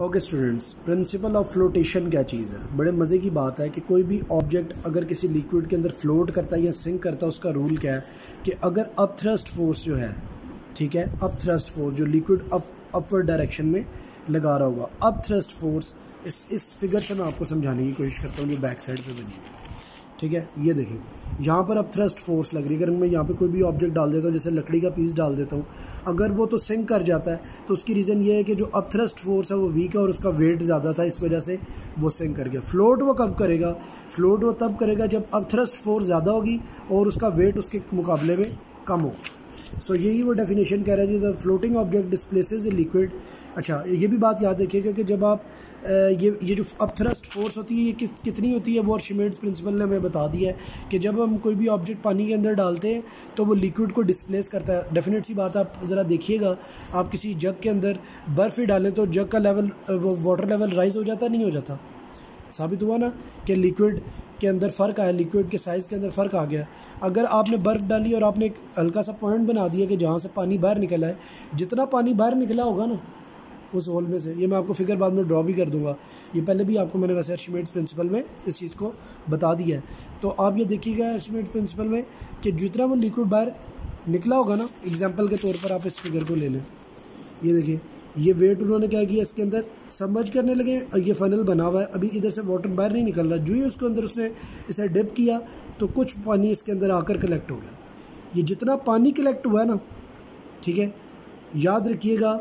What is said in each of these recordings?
Okay students principle of flotation क्या चीज़ है? बड़े मज़े की बात है कि कोई भी ऑब्जेक्ट अगर किसी लिक्विड के अंदर फ्लोट करता है या सिंक करता है, उसका रूल क्या है? कि अगर अप थ्रस्ट फोर्स जो है, ठीक है अप थ्रस्ट फोर्स जो लिक्विड अप अपवर्ड डायरेक्शन में लगा रहा होगा। अप थ्रस्ट फोर्स इस इस फिगर से मैं आपको समझाने की कोशिश करता हूँ ये बैक साइड पर बनी ठीक है, ये देखें। यहाँ पर अब थ्रस्ट फोर्स लग रही है। अगर मैं यहाँ पे कोई भी ऑब्जेक्ट डाल देता हूँ, जैसे लकड़ी का पीस डाल देता हूँ, अगर वो तो सिंक कर जाता है तो उसकी रीज़न ये है कि जो अब थ्रस्ट फोर्स है वो वीक है और उसका वेट ज़्यादा था, इस वजह से वो सिंक कर गया। फ्लोट वो कब करेगा? फ्लोट वो तब करेगा जब अब थ्रस्ट फोर्स ज़्यादा होगी और उसका वेट उसके मुकाबले में कम हो। सो so, यही वो डेफिनेशन कह रहा है जी the floating object displaces a liquid अच्छा ये भी बात याद रखिएगा कि जब आप ये ये जो अपथ्रस्ट फोर्स होती है ये किस कितनी होती है वो अर्शिमेड्स प्रिंसिपल ने हमें बता दिया है कि जब हम कोई भी ऑब्जेक्ट पानी के अंदर डालते हैं तो वो लिक्विड को डिस्प्लेस करता है। डेफिनेट सी बात आप ज़रा देखिएगा आप किसी जग के अंदर बर्फ़ ही डालें तो जग का लेवल वो वाटर लेवल राइज हो जाता नहीं हो जाता। साबित हुआ ना कि लिक्विड के अंदर फ़र्क आया लिक्विड के साइज़ के अंदर फ़र्क आ गया। अगर आपने बर्फ़ डाली और आपने एक हल्का सा पॉइंट बना दिया कि जहाँ से पानी बाहर निकला है, जितना पानी बाहर निकला होगा ना, उस होल में से, ये मैं आपको फिगर बाद में ड्रॉ भी कर दूँगा। ये पहले भी आपको मैंने वैसे अर्शीमेट्स प्रिंसिपल में इस चीज़ को बता दिया है। तो आप ये देखिएगा अर्शीमेट्स प्रिंसिपल में कि जितना वो लिक्विड बाहर निकला होगा ना एग्ज़ाम्पल के तौर पर आप इस फिगर को ले लें। ये देखिए ये वेट उन्होंने क्या किया इसके अंदर? समझ करने लगे और ये फनल बना हुआ है। अभी इधर से वाटर बाहर नहीं निकल रहा। जो ही उसके अंदर उसने इसे डिप किया तो कुछ पानी इसके अंदर आकर कलेक्ट हो गया। ये जितना पानी कलेक्ट हुआ है ना, ठीक है? याद रखिएगा,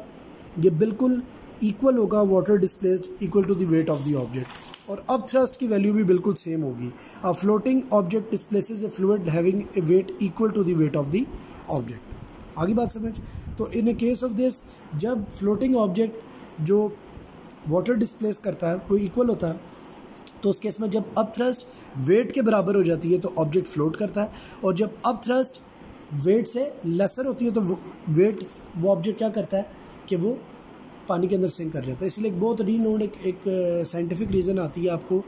ये बिल्कुल इक्वल होगा water displaced equal to the weight of the object और अब थ्रस्ट की वैल्यू भी बिल्कुल सेम होगी। A floating object displaces a fluid having a weight equal to the weight of the object आगे बात समझ? तो इन केस ऑफ़ दिस जब फ्लोटिंग ऑब्जेक्ट जो वाटर डिस्प्लेस करता है वो इक्वल होता है तो उस केस में जब अब थ्रस्ट वेट के बराबर हो जाती है तो ऑब्जेक्ट फ्लोट करता है और जब अब थ्रस्ट वेट से लेसर होती है तो वेट वो ऑब्जेक्ट क्या करता है कि वो पानी के अंदर सिंक कर जाता है। इसलिए बहुत री नोड एक एक साइंटिफिक रीज़न आती है आपको।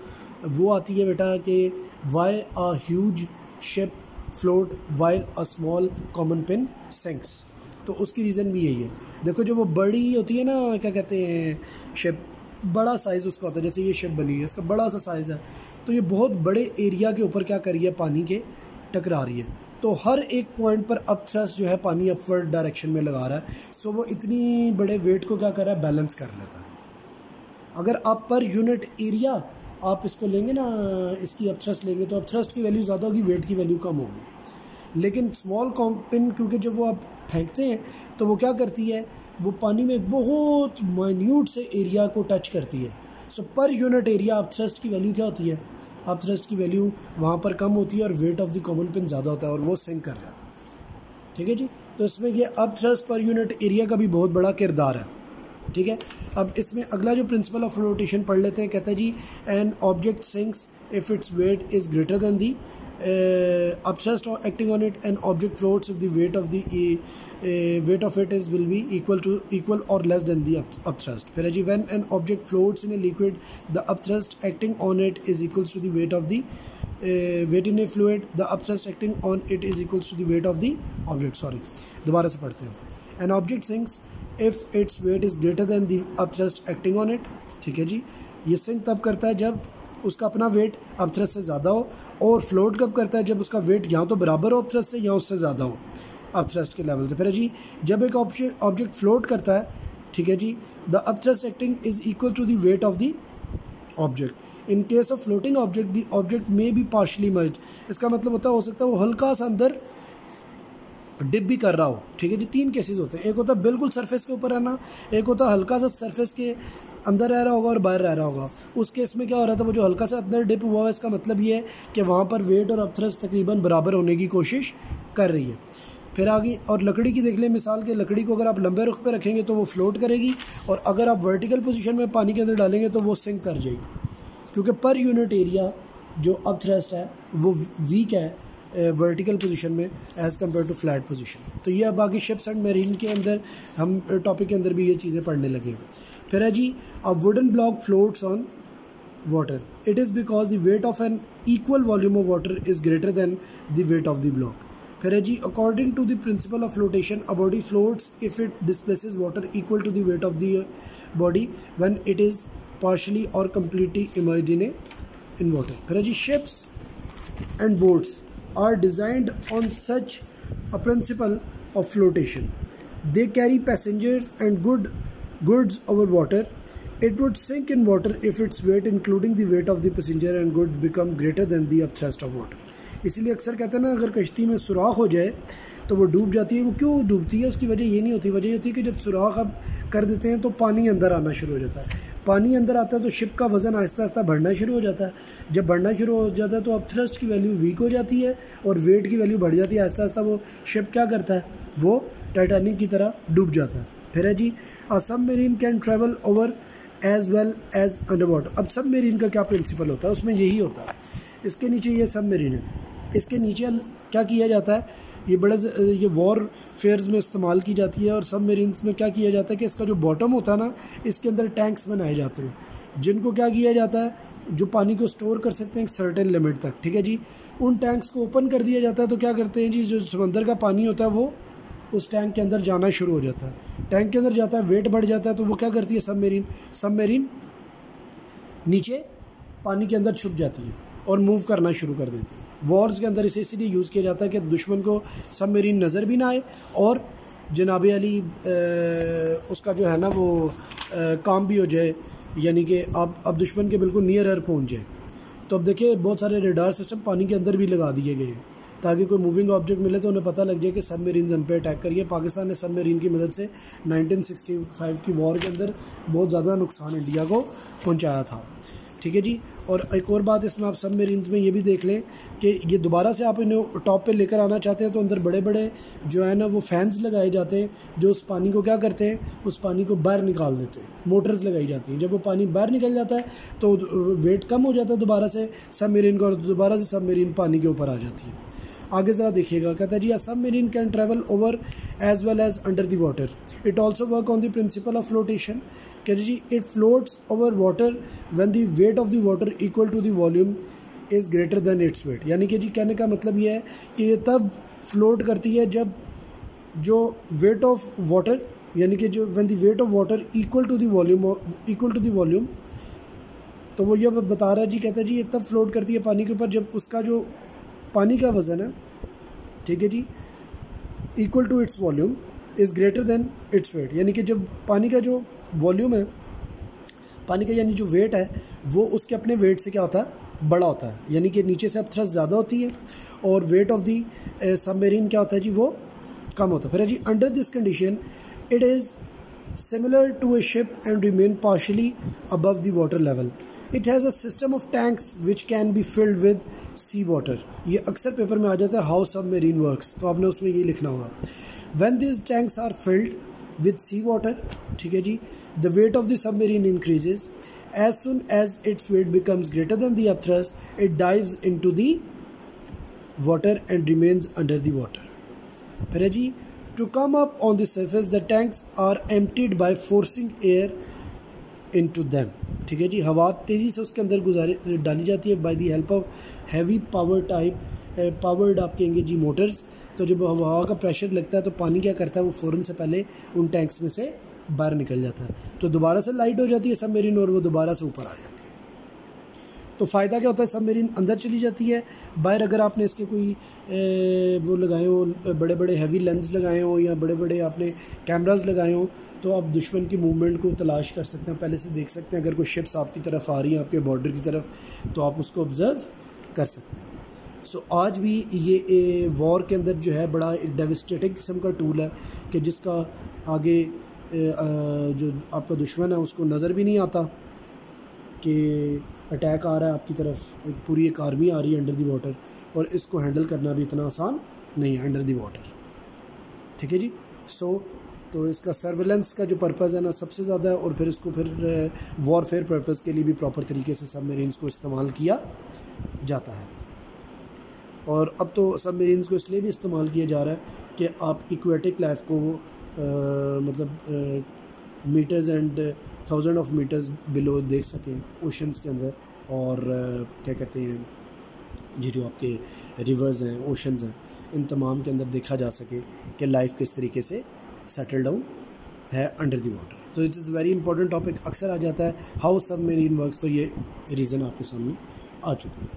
वो आती है बेटा कि why a huge ship float while a small common pin sinks तो उसकी रीज़न भी यही है। देखो जो वो बड़ी होती है ना, क्या कहते हैं शिप बड़ा साइज़ उसका होता है। जैसे ये शिप बनी है, इसका बड़ा सा साइज़ है। तो ये बहुत बड़े एरिया के ऊपर क्या कर रही है, पानी के टकरा रही है। तो हर एक पॉइंट पर अप थ्रस्ट जो है, पानी अपवर्ड डायरेक्शन में लगा रहा है। सो वो इतनी बड़े वेट को क्या कर रहा है बैलेंस कर लेता है। अगर आप पर यूनिट एरिया आप इसको लेंगे ना, इसकी अप थ्रस्ट लेंगे तो अप थ्रस्ट की वैल्यू ज़्यादा होगी वेट की वैल्यू कम होगी। लेकिन स्मॉल कॉम्पिन क्योंकि जब वो आप फेंकते हैं तो वो क्या करती है? वो पानी में बहुत माइन्यूट से एरिया को टच करती है। So per unit area up thrust की वैल्यू क्या होती है? अप थ्रस्ट की वैल्यू वहाँ पर कम होती है और weight of the common pin ज़्यादा होता है और वो सिंक कर जाता है। ठीक है जी? तो इसमें ये up thrust per unit area का भी बहुत बड़ा किरदार है। ठीक है? अब इसमें अगला जो प्रिंसिपल ऑफ़ रोटेशन पढ़ लेते हैं, कहता है जी an object sinks if its weight is greater than the upthrust or acting on it an object floats if the weight of the uh, weight of it is will be equal to equal or less than the up, upthrust whereas when an object floats in a liquid the upthrust acting on it is equals to the weight of the uh, weight in a fluid the upthrust acting on it is equals to the weight of the object sorry दोबारा से पढ़ते हैं an object sinks if its weight is greater than the upthrust acting on it ठीक है जी ये sink तब करता है जब उसका अपना वेट अपथ्रस से ज़्यादा हो और फ्लोट कब करता है? जब उसका वेट या तो बराबर हो थ्रस्ट से या उससे ज़्यादा हो। अपथ्रस्ट के लेवल से। फिर जी, जब एक ऑब्जेक्ट फ्लोट करता है, ठीक है जी the upthrust acting is equal to the weight of the object in case of floating object the object may be partially merge इसका मतलब होता हो सकता है वो हल्का सा अंदर डिप भी कर रहा हो, ठीक है जी? तीन केसेस होते हैं। एक होता है बिल्कुल सरफेस के ऊपर रहना, एक होता है हल्का सा सरफेस के अंदर रह रहा होगा और बाहर रह रहा होगा। उस केस में क्या हो रहा था, वो जो हल्का सा अंदर डिप हुआ है, इसका मतलब ये है कि वहाँ पर वेट और अपथ्रस तकरीबन बराबर होने की कोशिश कर रही है। फिर आगे, और लकड़ी की देख लें, मिसाल के लकड़ी को अगर आप लंबे रुख पर रखेंगे तो वो फ्लोट करेगी, और अगर आप वर्टिकल पोजीशन में पानी के अंदर डालेंगे तो वो सिंक कर जाएगी। क्योंकि पर यूनिट एरिया जो अब थ्रस्ट है, वो वीक है वर्टिकल पोजीशन में as compare to flat position तो ये बाकी शिप्स एंड मेरीन के अंदर हम टॉपिक के अंदर भी ये चीज़ें पढ़ने लगे फिर है जी a wooden block floats on water it is because the weight of an equal volume of water is greater than the weight of the block फिर है जी according to the principle of flotation a body floats if it displaces water equal to the weight of the body when it is completely immersed in a in water. फिर है जी, ships and boats are designed on such a principle of flotation. They carry passengers and good goods over water. It would sink in water if its weight including the weight of the passenger and goods become greater than the upthrust of water. इसीलिए अक्सर कहते हैं ना अगर कश्ती में सुराख हो जाए तो वो डूब जाती है वो क्यों डूबती है उसकी वजह ये नहीं होती वजह ये होती है कि जब सुराख अब कर देते हैं तो पानी अंदर आना शुरू हो जाता है पानी अंदर आता है तो शिप का वज़न आहिस्ता आहिस्ता बढ़ना शुरू हो जाता है। जब बढ़ना शुरू हो जाता है तो अब थ्रस्ट की वैल्यू वीक हो जाती है और वेट की वैल्यू बढ़ जाती है। आहिस्ता आहिस्ता वो शिप क्या करता है? वो टाइटानिक की तरह डूब जाता है। फिर है जी submarine can travel over as well as under water अब सब मेरीन का क्या प्रिंसिपल होता है? उसमें यही होता है। इसके नीचे ये सब मेरीन है। इसके नीचे क्या किया जाता है? ये बड़े ये वॉर फेयर्स में इस्तेमाल की जाती है और सब मेरीन्स में क्या किया जाता है कि इसका जो बॉटम होता है ना, इसके अंदर टैंक्स बनाए जाते हैं। जिनको क्या किया जाता है, जो पानी को स्टोर कर सकते हैं एक सर्टेन लिमिट तक, ठीक है जी? उन टैंक्स को ओपन कर दिया जाता है तो क्या करते हैं जी, जो समंदर का पानी होता है वो, उस टैंक के अंदर जाना शुरू हो जाता है। टैंक के अंदर जाता है वेट बढ़ जाता है तो वो क्या करती है सब मेरीन सब मेरीन नीचे पानी के अंदर छुप जाती है और मूव करना शुरू कर देती है। वॉर्स के अंदर इसे इसीलिए यूज़ किया जाता है कि दुश्मन को सब मेरी नज़र भी ना आए और जनाब अली उसका जो है ना वो आ, काम भी हो जाए यानी कि आप अब दुश्मन के बिल्कुल नियर अर पहुँच जाए। तो अब देखिए बहुत सारे रेडार सिस्टम पानी के अंदर भी लगा दिए गए हैं। ताकि कोई मूविंग ऑब्जेक्ट मिले तो उन्हें पता लग जाए कि सब मेरीन हम पे अटैक करिए। पाकिस्तान ने सब मेरीन की मदद से 1965 की वॉर के अंदर बहुत ज़्यादा नुकसान इंडिया को पहुँचाया था। ठीक है जी? और एक और बात इसमें आप सब मेरीन्स में ये भी देख लें कि ये दोबारा से आप इन्हें टॉप पे लेकर आना चाहते हैं तो अंदर बड़े बड़े जो है ना, वो फैंस लगाए जाते हैं, जो उस पानी को क्या करते हैं, उस पानी को बाहर निकाल देते हैं मोटर्स लगाई जाती हैं। जब वो पानी बाहर निकल जाता है तो वेट कम हो जाता है दोबारा से सब मेरीन को और दोबारा से सब मेरीन पानी के ऊपर आ जाती है। आगे ज़रा देखिएगा, कहता है, जी submarine can travel over as well as under the water it also work on the principle of flotation कहते जी it floats over water when the weight of the water equal to the volume is greater than its weight यानी कि जी, कहने का मतलब ये है कि ये तब फ्लोट करती है जब जो वेट ऑफ़ वाटर यानी कि जो when the weight of water equal to the volume equal to the volume तो वो ये बता रहा है, जी कहता है, जी, ये तब फ्लोट करती है पानी के ऊपर जब उसका जो पानी का वज़न है, ठीक है जी equal to its volume is greater than its weight यानी कि जब पानी का जो वॉल्यूम है, पानी का यानी जो वेट है, वो उसके अपने वेट से क्या होता है? बड़ा होता है। यानी कि नीचे से अब थ्रस्ट ज़्यादा होती है और वेट ऑफ़ दी सबमेरीन क्या होता है जी? वो कम होता है। फिर जी under this condition it is similar to a ship and remain partially above the water level it has a system of tanks which can be filled with sea water ये अक्सर paper में आ जाता है हाउ सब मेरीन वर्क्स तो आपने उसमें ये लिखना होगा। When this tanks are filled with sea water ठीक है जी submarine increases as soon as its weight becomes greater than the upthrust it dives into the water and remains under the water फिर है जी to come up on the surface the tanks are emptied by forcing air into them ठीक है जी? हवा तेज़ी से उसके अंदर गुजारे, डाली जाती है by the help of heavy power type powered आप कहेंगे जी मोटर्स तो जब हवा का प्रेशर लगता है तो पानी क्या करता है? वो फ़ौरन से पहले उन टैंक्स में से बाहर निकल जाता है। तो दोबारा से लाइट हो जाती है सबमेरीन और वो दोबारा से ऊपर आ जाती है। तो फ़ायदा क्या होता है सबमेरीन अंदर चली जाती है। बाहर अगर आपने इसके कोई ए, वो लगाए हो बड़े बड़े हैवी लेंस लगाए हो या बड़े बड़े आपने कैमराज लगाए हो तो आप दुश्मन की मूवमेंट को तलाश कर सकते हैं। पहले से देख सकते हैं अगर कोई शिप्स आपकी तरफ़ आ रही हैं आपके बॉर्डर की तरफ़ तो आप उसको ऑब्ज़र्व कर सकते हैं। सो so, आज भी ये वॉर के अंदर जो है बड़ा एक डेविस्टेटिंग किस्म का टूल है कि जिसका आगे जो आपका दुश्मन है उसको नज़र भी नहीं आता कि अटैक आ रहा है आपकी तरफ़। एक पूरी एक आर्मी आ रही है अंडर दी वाटर और इसको हैंडल करना भी इतना आसान नहीं है अंडर दी वाटर ठीक है जी? सो so, तो इसका सर्वेलेंस का जो पर्पज़ है ना सबसे ज़्यादा और फिर इसको फिर वॉरफेयर पर्पज़ के लिए भी प्रॉपर तरीके से सब सबमरीन्स को इस्तेमाल किया जाता है। और अब तो सब सबमरीन्स को इसलिए भी इस्तेमाल किया जा रहा है कि आप इक्वेटिक लाइफ को मतलब meters and thousand of meters below देख सकें ओशंस के अंदर और क्या कहते हैं, ये जो आपके रिवर्स हैं ओशंस हैं, इन तमाम के अंदर देखा जा सके कि लाइफ किस तरीके से सेटल डाउन है अंडर दी वाटर तो it is very important topic अक्सर आ जाता है हाउ सब मेरीन वर्क्स तो ये रीज़न आपके सामने आ चुकी है।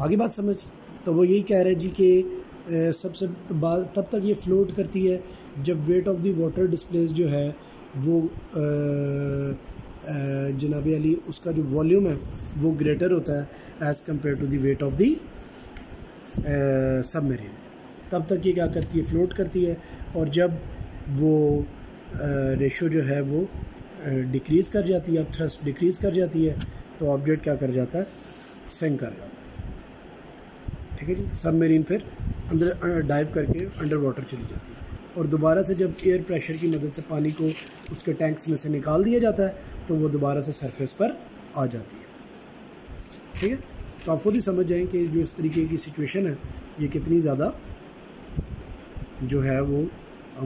आगे बात समझ तो वो यही कह रहे जी कि सबसे बाद, तब तक ये फ्लोट करती है जब weight of the water displace जो है, वो जनाब अली, उसका जो वॉल्यूम है, वो ग्रेटर होता है as compare to the weight of the submarine तब तक ये क्या करती है फ्लोट करती है और जब वो रेशो जो है वो डिक्रीज़ कर जाती है, अब थ्रस्ट डिक्रीज़ कर जाती है तो ऑब्जेक्ट क्या कर जाता है सेंक कर जाता है. ठीक है जी? सबमरीन फिर अंदर डाइव करके अंडर वाटर चली जाती है। और दोबारा से जब एयर प्रेशर की मदद से पानी को उसके टैंक्स में से निकाल दिया जाता है तो वो दोबारा से सरफेस पर आ जाती है। ठीक है? तो आप खुद ही समझ जाएँ कि जो इस तरीके की सिचुएशन है, ये कितनी ज़्यादा जो है वो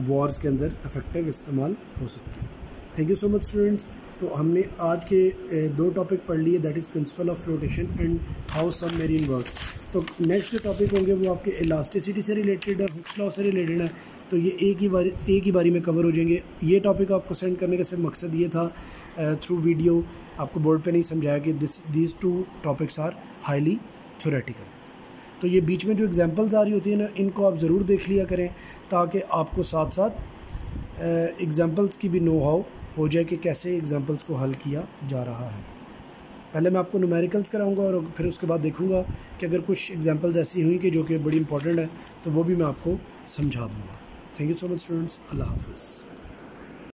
वॉर्स के अंदर इफ़ेक्टिव इस्तेमाल हो सकती है। Thank you so much students तो हमने आज के दो टॉपिक पढ़ लिए that is principle of flotation and how submarine works तो नेक्स्ट जो टॉपिक होंगे, वो आपके इलास्टिसिटी से रिलेटेड है हुक्स लॉ से रिलेटेड है तो ये एक ही बारी, एक ही बारी में कवर हो जाएँगे। ये टॉपिक आपको सेंड करने का सिर्फ़ मकसद ये था थ्रू वीडियो आपको बोर्ड पे नहीं समझाया कि this these two topics are highly theoretical तो ये बीच में जो एग्जांपल्स आ रही होती है ना, इनको आप ज़रूर देख लिया करें, ताकि आपको साथ साथ एग्ज़ाम्पल्स की भी नो हाउ हो जाए कि कैसे एग्ज़ाम्पल्स को हल किया जा रहा है। पहले मैं आपको नुमेरिकल्स कराऊँगा और फिर उसके बाद देखूँगा कि अगर कुछ एग्जांपल्स ऐसी हुई कि जो कि बड़ी इंपॉर्टेंट है तो वो भी मैं आपको समझा दूँगा। Thank you so much students अल्लाह हाफिज़।